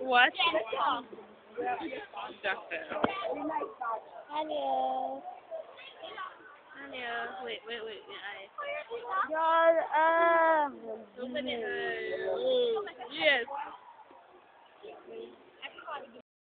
What? Stop. Hello. Hello. Wait, wait, wait. I... Your, uh...